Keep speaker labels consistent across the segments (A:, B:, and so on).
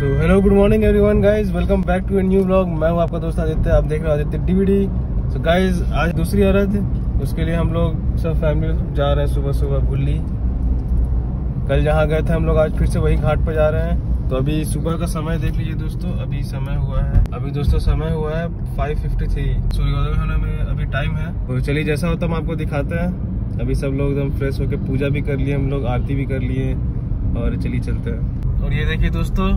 A: So hello good morning everyone guys welcome back to a new blog मैं हूँ आपका दोस्त आदित्य। आप देख रहे हो आदित्य डीवीडी सो गाइस आज दूसरी अरद उसके लिए हम लोग सब फैमिली जा रहे हैं सुबह सुबह भुल्ली कल जहाँ गए थे हम लोग, आज फिर से वही घाट पर जा रहे हैं। तो अभी सुबह का समय देख लीजिए दोस्तों। अभी समय हुआ है। अभी दोस्तों समय हुआ है 5:53 सूर्योदय होने में अभी टाइम है। तो चलिए, जैसा होता हम आपको दिखाते हैं। अभी सब लोग एकदम फ्रेश होकर पूजा भी कर लिए, हम लोग आरती भी कर लिए। और चलिए चलते हैं। और ये देखिए दोस्तों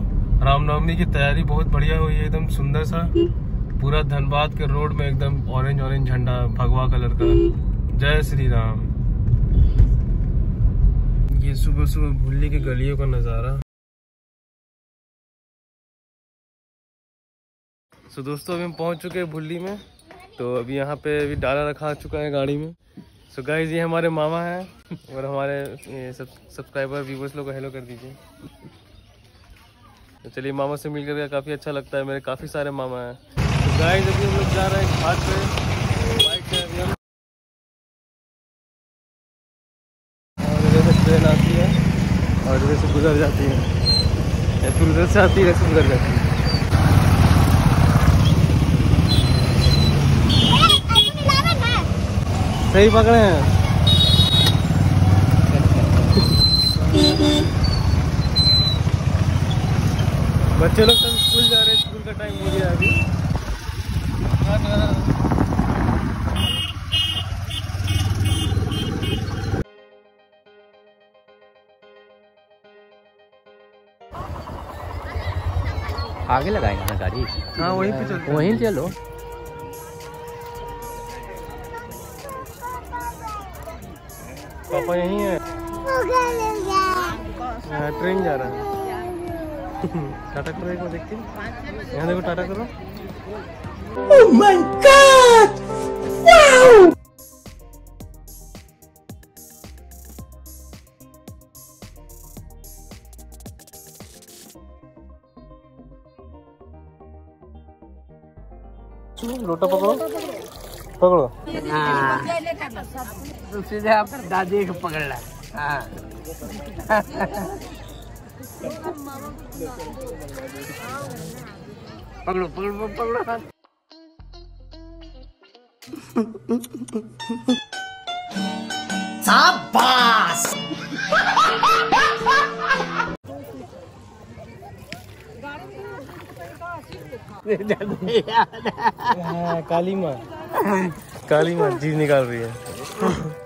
A: रामनवमी की तैयारी बहुत बढ़िया हुई है एकदम सुंदर सा। पूरा धनबाद के रोड में एकदम ऑरेंज ऑरेंज झंडा भगवा कलर का। जय श्री राम। ये सुबह सुबह भुल्ली की गलियों का नज़ारा। सो दोस्तों अभी हम पहुँच चुके हैं भुल्ली में। तो अभी यहाँ पे अभी डाला रखा चुका है गाड़ी में। सो so गाइज़ ये हमारे मामा हैं और हमारे सब सब्सक्राइबर व्यूवर्स लोग को हेलो कर दीजिए। तो चलिए मामा से मिल करके काफ़ी अच्छा लगता है मेरे काफ़ी सारे मामा हैं। तो गाइज़ अभी हम लोग जा रहे हैं घाट पे। बाइक से अभी हम इधर से ट्रेन आती है। और इधर से गुजर जाती है। या फिर उधर से आती है इधर से गुजर जाती है। सही पकड़े हैं। बच्चे लोग सब स्कूल जा रहे हैं स्कूल का टाइम हो गया अभी।
B: आगे लगाएँगे ना गाड़ी?
A: हाँ वहीं पे चलते हैं।
B: वहीं चलो
A: पापा यहीं है। हाँ, ट्रेन जा रहा है। टाटा करो एक बार देखते हैं। यहाँ देखो टाटा करो लोटा पकड़ो पकड़ो
B: तो सीधे आप दादी को पकड़ ला। हाँ। पकड़ो पकड़ो पकड़ो
A: हाँ काली माँ। काली माँ जी निकाल रही है।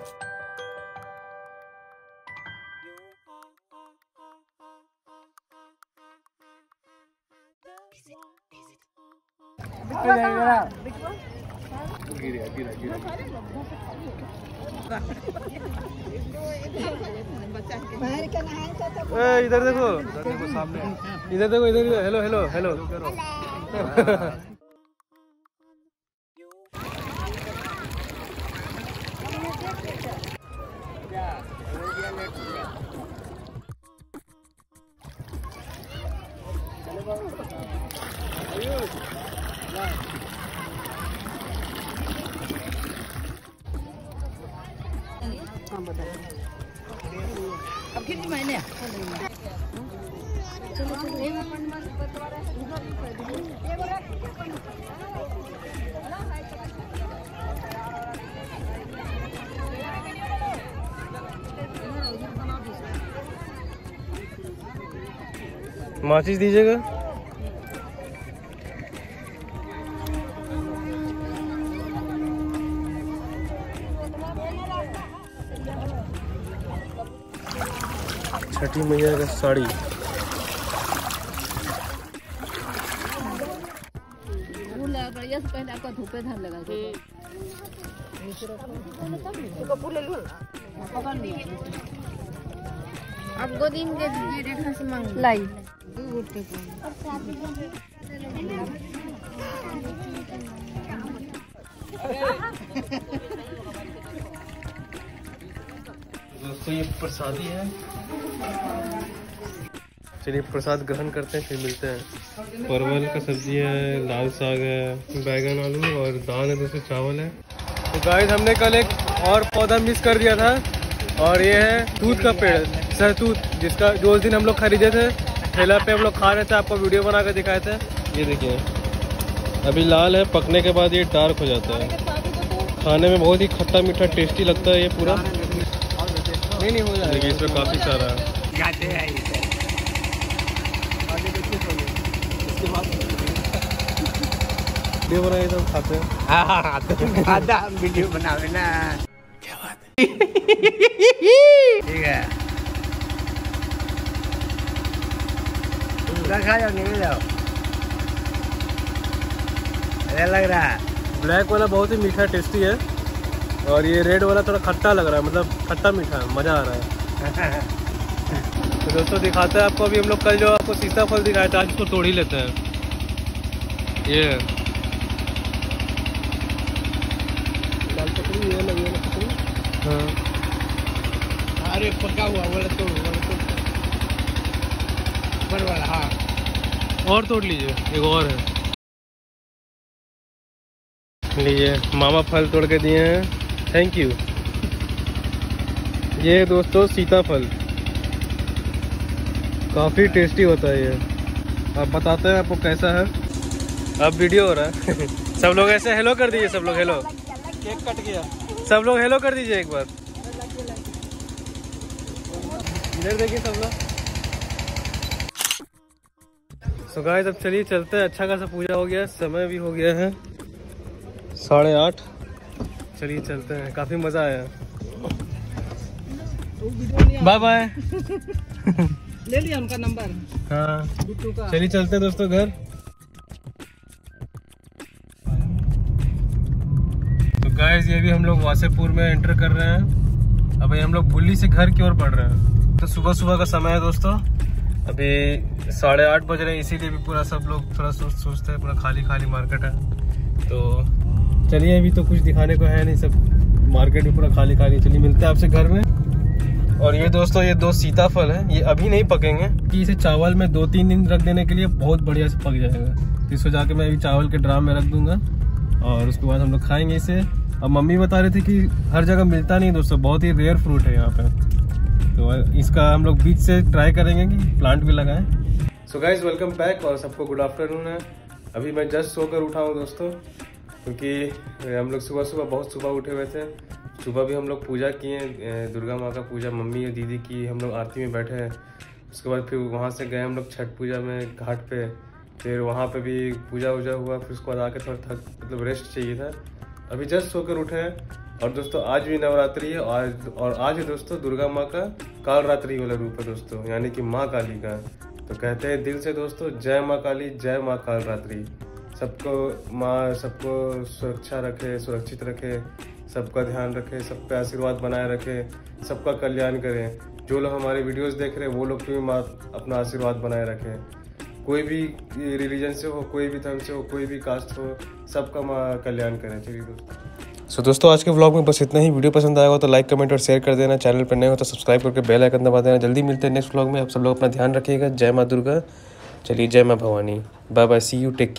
A: ए, इधर देखो। इधर देखो सामने। इधर देखो इधर हेलो हेलो हेलो। माचिस दीजिएगा। छठी मैया का साड़ी।
C: अब गोदी में दे दीजिए रेखा से मांग
D: लाई।
A: दोस्तों ये प्रसादी है। चलिए प्रसाद ग्रहण करते हैं फिर मिलते हैं। परवल का सब्ज़ी है लाल साग है बैगन आलू और दाल है जैसे चावल है। तो गाइस हमने कल एक और पौधा मिस कर दिया था और ये है दूध का पेड़ सहतूत जिसका जो उस दिन हम लोग खरीदे थे ठेला पे हम लोग खा रहे थे आपको वीडियो बना कर दिखाए थे। ये देखिए अभी लाल है पकने के बाद ये डार्क हो जाता है। खाने में बहुत ही खट्टा मीठा टेस्टी लगता है ये पूरा। नहीं नहीं हो जाएगा। इसमें काफ़ी सारा
B: जाते हैं इसे।
A: वीडियो बनाए तो खाते हैं।
B: हाँ हाँ हाँ, तो आधा वीडियो बनावे ना। क्या बात ठीक है। पूरा खा जाओ निकल जाओ। अरे लग रहा है।
A: ब्लैक वाला बहुत ही मीठा टेस्टी है। और ये रेड वाला थोड़ा खट्टा लग रहा है मतलब खट्टा मीठा है मज़ा आ रहा है। तो दोस्तों दिखाते हैं आपको अभी हम लोग कल जो आपको सीता फल दिखाया था आज इसको तोड़ ही लेते हैं। ये। लाल पकड़ी ये लगी है हाँ।
B: अरे पका हुआ वाला तो वाला तो ऊपर वाला हाँ।
A: और तोड़ लीजिए एक और है। लीजिए मामा फल तोड़ के दिए हैं। थैंक यू ये दोस्तों सीताफल। काफ़ी टेस्टी होता है ये। अब बताते हैं आपको कैसा है? अब वीडियो हो रहा है। सब लोग ऐसे हेलो कर दीजिए, सब लोग हेलो केक कट गया। सब लोग हेलो कर दीजिए एक बार। इधर देखिए सब लोग। सो गाइस अब चलिए चलते हैं। अच्छा खासा पूजा हो गया समय भी हो गया है साढ़े आठ। चलिए चलते हैं। काफ़ी मज़ा आया। Bye bye.
E: ले लिया उनका नंबर।
A: हाँ। चलिए चलते हैं दोस्तों घर। तो गाइस ये भी हम लोग वासेपुर में एंटर कर रहे हैं। अभी हम लोग बुल्ली से घर की ओर बढ़ रहे हैं। तो सुबह सुबह का समय है दोस्तों। अभी साढ़े आठ बज रहे हैं इसीलिए भी पूरा सब लोग थोड़ा सोच सोचते हैं पूरा खाली खाली मार्केट है। तो चलिए, अभी तो कुछ दिखाने को है नहीं, सब मार्केट भी पूरा खाली खाली। चलिए, मिलते हैं आपसे घर में। और ये दोस्तों, ये दो सीताफल है, ये अभी नहीं पकेंगे, कि इसे चावल में दो तीन दिन रख देने के लिए बहुत बढ़िया से पक जाएगा। तो इसको जाके मैं अभी चावल के ड्राम में रख दूँगा, और उसके बाद हम लोग खाएँगे इसे। अब मम्मी बता रहे थे कि हर जगह मिलता नहीं दोस्तों, बहुत ही रेयर फ्रूट है यहाँ पे। तो इसका हम लोग बीच से ट्राई करेंगे कि प्लांट भी लगाएँ। सो गाइज़ वेलकम बैक और सबको गुड आफ्टरनून है। अभी मैं जस्ट सोकर उठा हूँ दोस्तों। क्योंकि हम लोग सुबह सुबह, बहुत सुबह उठे हुए थे। सुबह भी हम लोग पूजा किए दुर्गा माँ का पूजा, मम्मी और दीदी की, हम लोग आरती में बैठे। हैं उसके बाद फिर वहाँ से गए हम लोग छठ पूजा में घाट पे। फिर वहाँ पे भी पूजा वूजा हुआ, फिर उसके बाद आके थोड़ा थक मतलब रेस्ट चाहिए था। अभी जस्ट सोकर उठे हैं। और दोस्तों, आज भी नवरात्रि है। और आज और आज है दोस्तों, दुर्गा माँ का काल रात्रि वाला रूप है दोस्तों, यानी कि माँ काली का। तो कहते हैं दिल से दोस्तों, जय माँ काली, जय माँ काल रात्रि सबको माँ, सबको सुरक्षा रखे, सुरक्षित रखे, सबका ध्यान रखे सब पे आशीर्वाद बनाए रखे, सबका कल्याण करें। जो लोग हमारे वीडियोस देख रहे हैं, वो लोग भी माँ अपना आशीर्वाद बनाए रखें। कोई भी रिलीजन से हो, कोई भी धर्म से हो, कोई भी कास्ट हो, सबका माँ कल्याण करें। चलिए दोस्तों सो दोस्तों, आज के व्लॉग में बस इतना ही। वीडियो पसंद आएगा तो लाइक कमेंट और शेयर कर देना। चैनल पर नए हो तो सब्सक्राइब करके बेल आइकन दबा देना। जल्दी मिलते हैं नेक्स्ट व्लॉग में। आप सब लोग अपना ध्यान रखिएगा। जय माँ दुर्गा। चलिए, जय माँ Bhavani. Bye bye see you take care